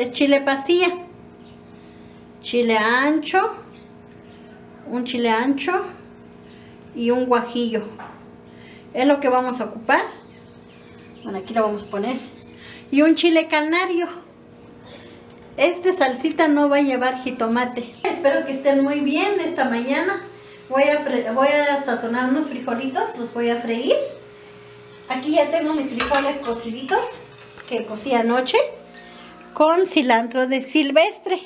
es chile pastilla. Chile ancho, un chile ancho y un guajillo. Es lo que vamos a ocupar. Bueno, aquí lo vamos a poner. Y un chile canario. Esta salsita no va a llevar jitomate. Espero que estén muy bien esta mañana. Voy a, voy a sazonar unos frijolitos, los voy a freír. Aquí ya tengo mis frijoles cociditos que cocí anoche con cilantro de silvestre.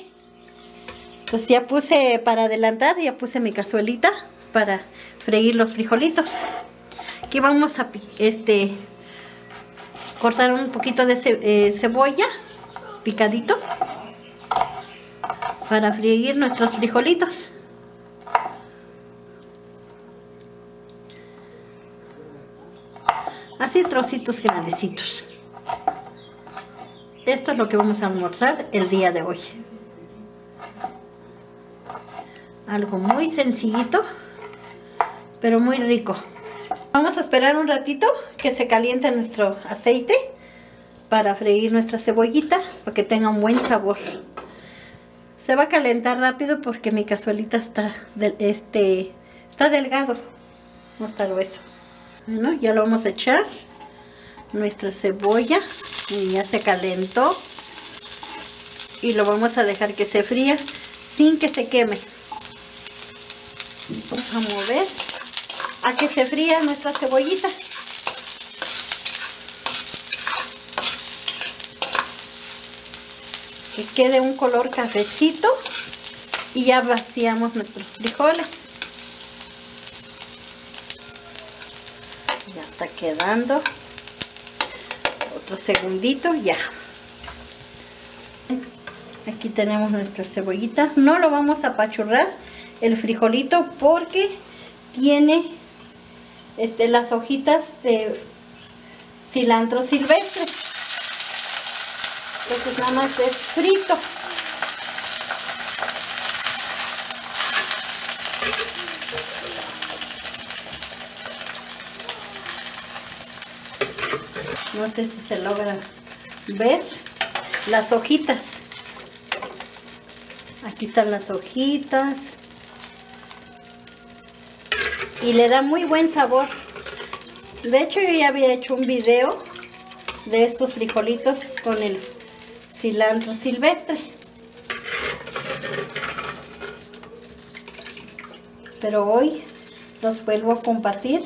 Entonces ya puse para adelantar, ya puse mi cazuelita para freír los frijolitos. Aquí vamos a este cortar un poquito de eh, cebolla picadito para freír nuestros frijolitos. Así trocitos grandecitos. Esto es lo que vamos a almorzar el día de hoy. Algo muy sencillito, pero muy rico. Vamos a esperar un ratito que se caliente nuestro aceite para freír nuestra cebollita, para que tenga un buen sabor. Se va a calentar rápido porque mi cazuelita está, este, está delgado, no está grueso. Bueno, ya lo vamos a echar. Nuestra cebolla ya se calentó. Y lo vamos a dejar que se fría sin que se queme. Vamos a mover a que se fría nuestra cebollita. que quede un color cafecito y ya vaciamos nuestros frijoles ya está quedando otro segundito ya. Aquí tenemos nuestra cebollita no lo vamos a apachurrar el frijolito porque tiene este, las hojitas de cilantro silvestre. Entonces nada más es frito. No sé si se logra ver las hojitas. Aquí están las hojitas. Y le da muy buen sabor. De hecho yo ya había hecho un video de estos frijolitos con el cilantro silvestre. Pero hoy los vuelvo a compartir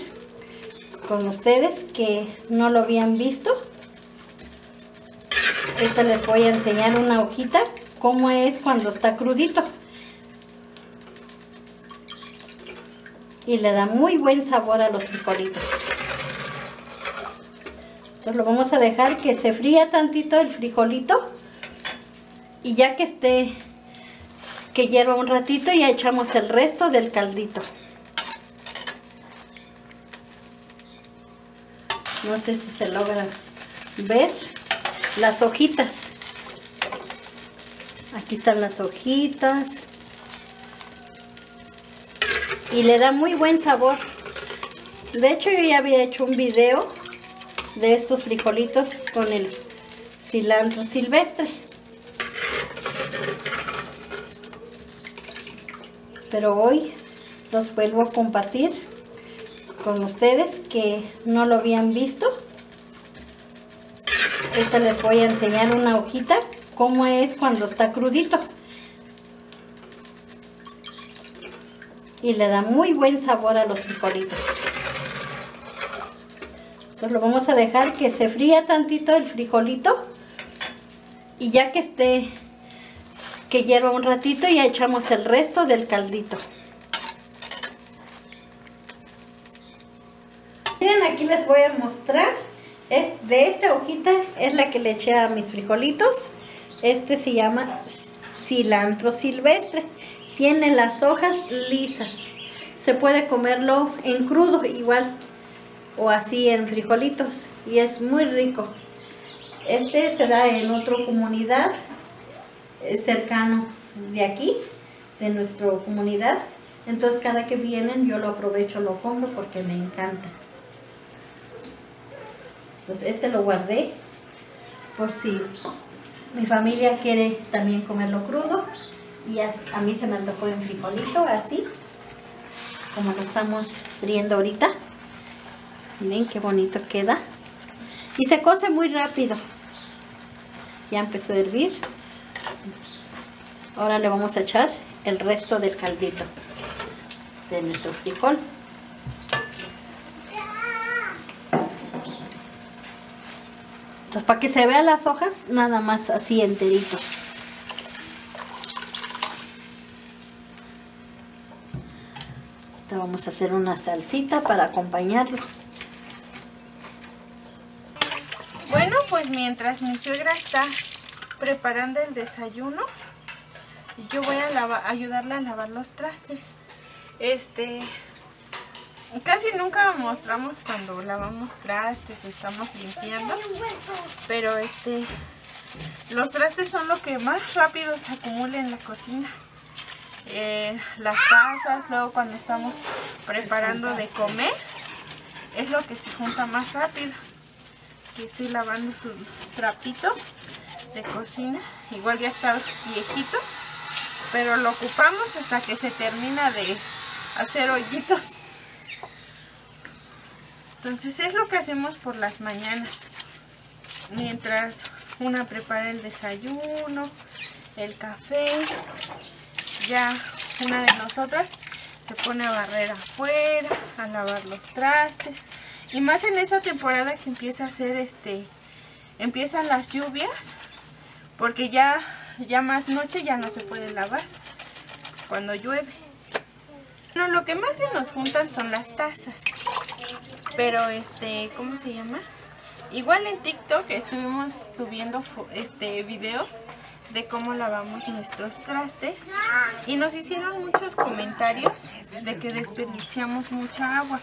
con ustedes que no lo habían visto. Esta les voy a enseñar una hojita, cómo es cuando está crudito. Y le da muy buen sabor a los frijolitos. Entonces lo vamos a dejar que se fría tantito el frijolito y ya que esté, que hierva un ratito, ya echamos el resto del caldito. No sé si se logra ver las hojitas. Aquí están las hojitas. Y le da muy buen sabor. De hecho yo ya había hecho un video de estos frijolitos con el cilantro silvestre. pero hoy los vuelvo a compartir con ustedes que no lo habían visto. Esta les voy a enseñar una hojita, cómo es cuando está crudito. Y le da muy buen sabor a los frijolitos. Entonces lo vamos a dejar que se fría tantito el frijolito. Y ya que esté que hierva un ratito ya echamos el resto del caldito. Miren, aquí les voy a mostrar. Es de esta hojita es la que le eché a mis frijolitos. Este se llama cilantro silvestre. Tiene las hojas lisas. Se puede comerlo en crudo igual o así en frijolitos y es muy rico. Este se da en otra comunidad cercano de aquí, de nuestra comunidad. Entonces cada que vienen yo lo aprovecho, lo compro porque me encanta. Entonces este lo guardé por si Mi familia quiere también comerlo crudo y a, mí se me antojó en frijolito, así como lo estamos friendo ahorita. Miren qué bonito queda. Y se cose muy rápido. Ya empezó a hervir. Ahora le vamos a echar el resto del caldito de nuestro frijol. Entonces, para que se vean las hojas, nada más así enterito. Ahora vamos a hacer una salsita para acompañarlo. Bueno, pues mientras mi suegra está preparando el desayuno, yo voy a lavar, ayudarle a lavar los trastes. Este, casi nunca mostramos cuando lavamos trastes o estamos limpiando, pero este, los trastes son lo que más rápido se acumula en la cocina. Eh, las tazas, luego cuando estamos preparando de comer, es lo que se junta más rápido. Aquí estoy lavando su trapito de cocina, igual ya está viejito, pero lo ocupamos hasta que se termina de hacer hoyitos. Entonces es lo que hacemos por las mañanas. Mientras una prepara el desayuno, el café, ya una de nosotras se pone a barrer afuera, a lavar los trastes. Y más en esta temporada que empieza a hacer este, empiezan las lluvias, porque ya, ya más noche ya no se puede lavar cuando llueve. No, lo que más se nos juntan son las tazas. Pero este, ¿cómo se llama? Igual en TikTok estuvimos subiendo este videos de cómo lavamos nuestros trastes y nos hicieron muchos comentarios de que desperdiciamos mucha agua.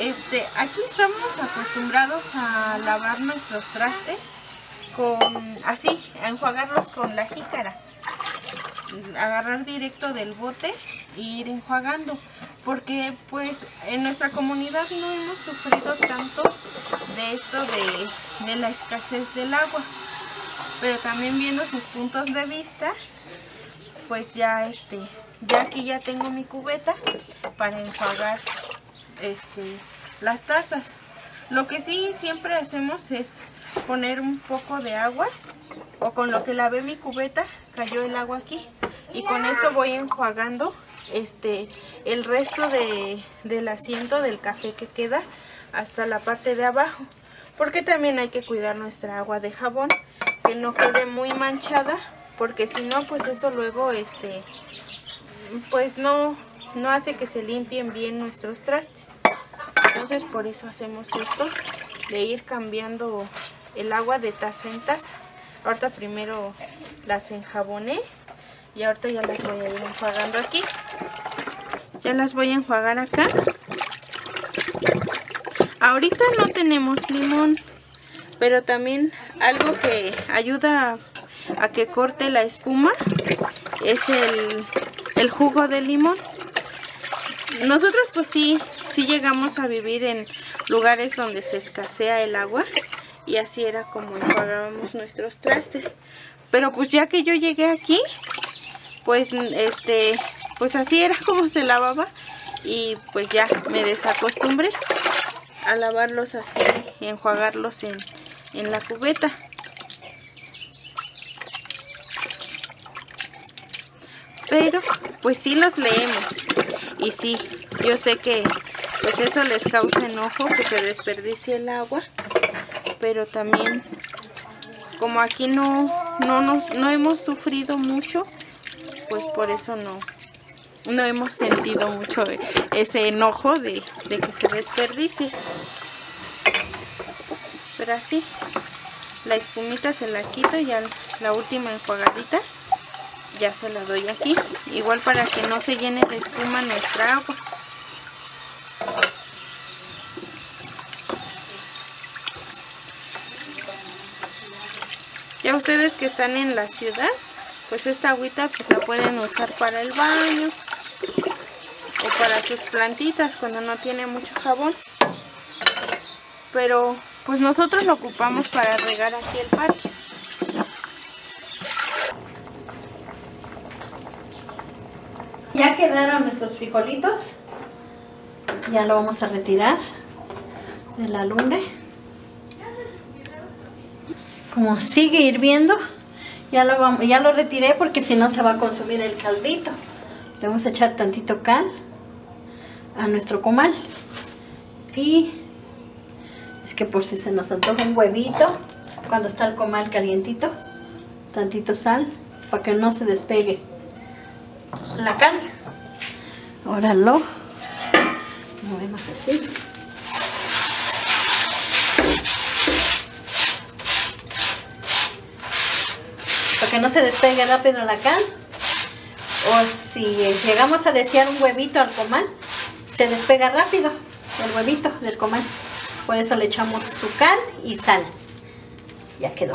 Este, aquí estamos acostumbrados a lavar nuestros trastes con así, a enjuagarlos con la jícara. Agarrar directo del bote e ir enjuagando porque pues en nuestra comunidad no hemos sufrido tanto de esto de, de la escasez del agua pero también viendo sus puntos de vista, pues ya este, ya aquí ya tengo mi cubeta para enjuagar este, las tazas. Lo que sí siempre hacemos es poner un poco de agua o con lo que lavé mi cubeta cayó el agua aquí y con esto voy enjuagando este el resto de, del asiento del café que queda hasta la parte de abajo. Porque también hay que cuidar nuestra agua de jabón que no quede muy manchada porque si no pues eso luego este pues no no hace que se limpien bien nuestros trastes. Entonces por eso hacemos esto de ir cambiando el agua de taza en taza. Ahorita primero las enjaboné y ahorita ya las voy a ir enjuagando aquí ya las voy a enjuagar acá ahorita no tenemos limón pero también algo que ayuda a, que corte la espuma es el, jugo de limón. Nosotros pues sí, sí llegamos a vivir en lugares donde se escasea el agua y así era como enjuagábamos nuestros trastes. Pero pues ya que yo llegué aquí, pues este, pues así era como se lavaba y pues ya me desacostumbré a lavarlos así y enjuagarlos en, en la cubeta. Pero pues sí los leemos. Y sí, yo sé que pues eso les causa enojo que se desperdicie el agua. Pero también como aquí no, no, nos, no hemos sufrido mucho, pues por eso no, no hemos sentido mucho ese enojo de, de que se desperdicie. Pero así la espumita se la quito y ya la última enjuagadita ya se la doy aquí igual para que no se llene de espuma nuestra agua. Ya ustedes que están en la ciudad pues esta agüita pues la pueden usar para el baño o para sus plantitas cuando no tiene mucho jabón. Pero pues nosotros lo ocupamos para regar aquí el patio. Ya quedaron nuestros frijolitos. Ya lo vamos a retirar de la lumbre. Como sigue hirviendo ya lo, ya lo retiré porque si no se va a consumir el caldito. Le vamos a echar tantito cal a nuestro comal. Y es que por si se nos antoja un huevito, cuando está el comal calientito, tantito sal para que no se despegue la cal. Ahora lo movemos así. No se despegue rápido la cal. O si llegamos a desear un huevito al comal, se despega rápido el huevito del comal. Por eso le echamos su cal y sal. Ya quedó.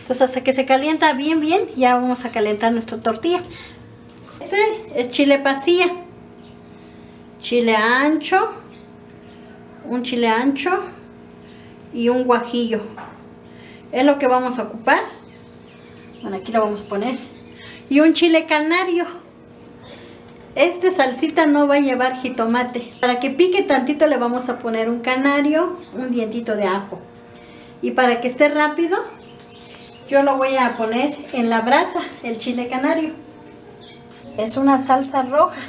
Entonces hasta que se calienta bien, bien, ya vamos a calentar nuestra tortilla. Este es chile pasilla. Chile ancho. Un chile ancho. Y un guajillo. Es lo que vamos a ocupar. Bueno, aquí lo vamos a poner. Y un chile canario. Esta salsita no va a llevar jitomate. Para que pique tantito le vamos a poner un canario, un dientito de ajo. Y para que esté rápido, yo lo voy a poner en la brasa, el chile canario. Es una salsa roja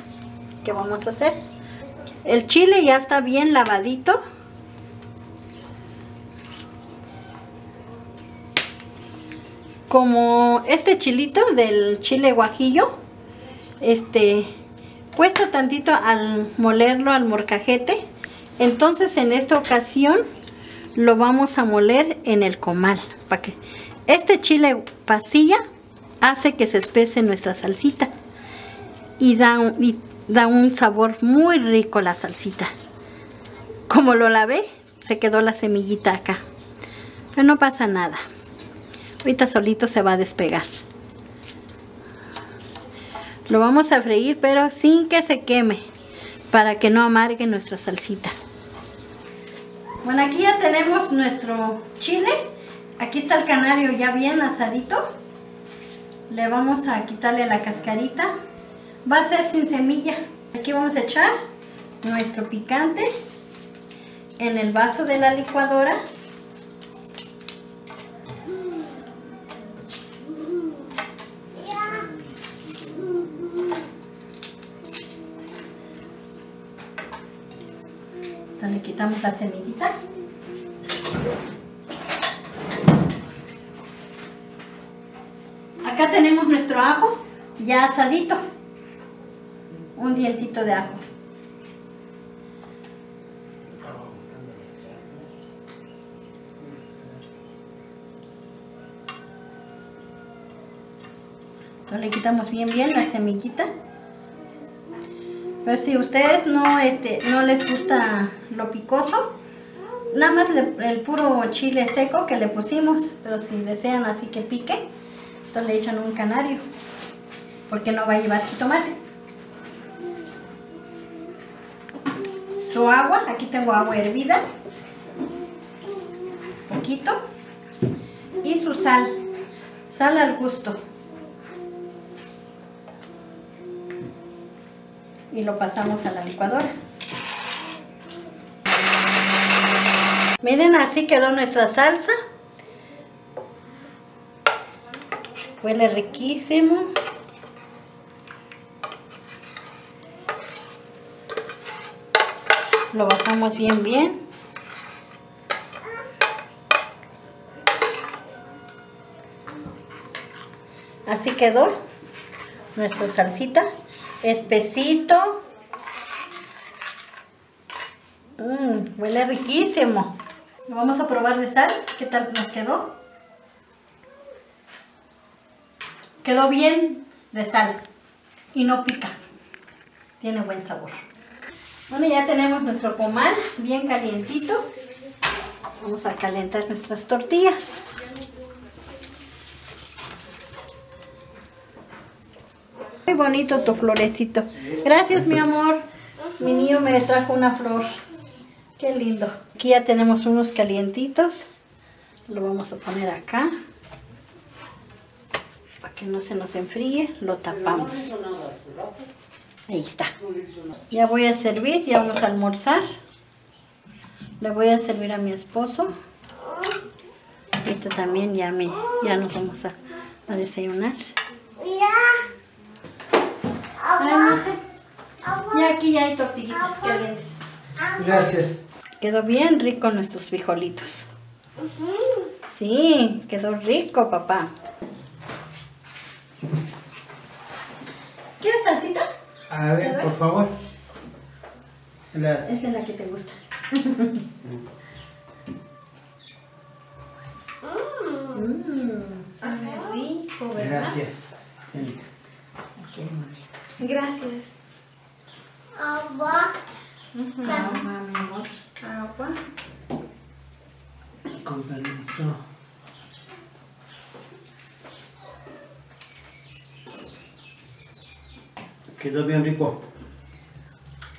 que vamos a hacer. El chile ya está bien lavadito. Como este chilito del chile guajillo, este puesto tantito al molerlo al morcajete. Entonces en esta ocasión lo vamos a moler en el comal. Para que este chile pasilla hace que se espese nuestra salsita. Y da, y da un sabor muy rico la salsita. Como lo lavé, se quedó la semillita acá. Pero no pasa nada. Ahorita solito se va a despegar. Lo vamos a freír pero sin que se queme para que no amargue nuestra salsita. Bueno, aquí ya tenemos nuestro chile. Aquí está el canario ya bien asadito. Le vamos a quitarle la cascarita. Va a ser sin semilla. Aquí vamos a echar nuestro picante en el vaso de la licuadora. Asadito. Un dientito de ajo. Entonces le quitamos bien bien la semillita. Pero si ustedes no, este, no les gusta lo picoso, nada más el puro chile seco que le pusimos, pero si desean así que pique, entonces le echan un canario, porque no va a llevar jitomate. Su agua, aquí tengo agua hervida, poquito, y su sal, sal al gusto. y lo pasamos a la licuadora. Miren, así quedó nuestra salsa. Huele riquísimo. Lo bajamos bien, bien. Así quedó nuestra salsita espesito. Mmm, huele riquísimo. vamos a probar de sal. ¿Qué tal nos quedó? Quedó bien de sal y no pica. Tiene buen sabor. Bueno, ya tenemos nuestro comal bien calientito. Vamos a calentar nuestras tortillas. Muy bonito tu florecito. Gracias, mi amor. Mi niño me trajo una flor. Qué lindo. Aquí ya tenemos unos calientitos. Lo vamos a poner acá. Para que no se nos enfríe, lo tapamos. Ahí está. Ya voy a servir, ya vamos a almorzar. Le voy a servir a mi esposo. Esto también ya me, ya nos vamos a, a desayunar. Ay, no sé. Ya aquí ya hay tortillitas calientes. Gracias. Quedó bien rico nuestros frijolitos. Sí, quedó rico, papá. ¿Quieres salsita? A ver, por favor. Gracias. Esa es la que te gusta. Mm, rico, ¿verdad? Gracias. Gracias. Agua, mi amor. Agua. Con permiso. Quedó bien rico.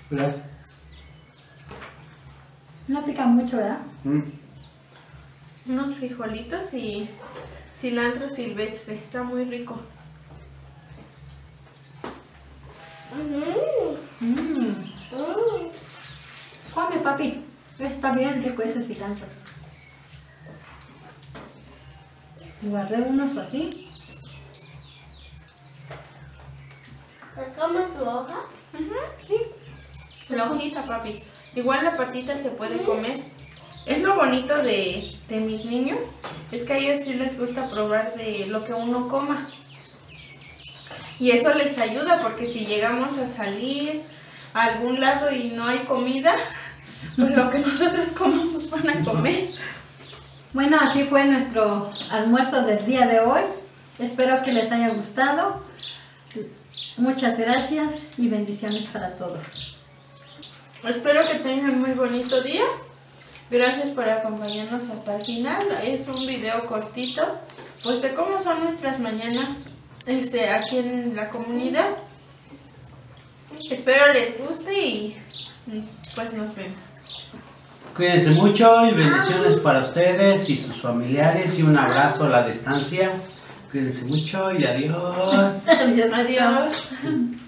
Gracias. No pica mucho, ¿verdad? Mm. Unos frijolitos y cilantro silvestre. Está muy rico. Mm. Come, papi. Está bien rico ese cilantro. Guardé unos así. ¿Sacamos tu hoja? La hojita, papi. Igual la patita se puede comer. Es lo bonito de, de mis niños. Es que a ellos sí les gusta probar de lo que uno coma. Y eso les ayuda porque si llegamos a salir a algún lado y no hay comida, pues lo que nosotros comamos van a comer. Bueno, así fue nuestro almuerzo del día de hoy. Espero que les haya gustado. Muchas gracias y bendiciones para todos. Espero que tengan muy bonito día. Gracias por acompañarnos hasta el final. Es un video cortito, pues de cómo son nuestras mañanas este, aquí en la comunidad. Espero les guste y pues nos vemos. Cuídense mucho y bendiciones para ustedes y sus familiares y un abrazo a la distancia. Cuídense mucho y adiós. Adiós. Adiós.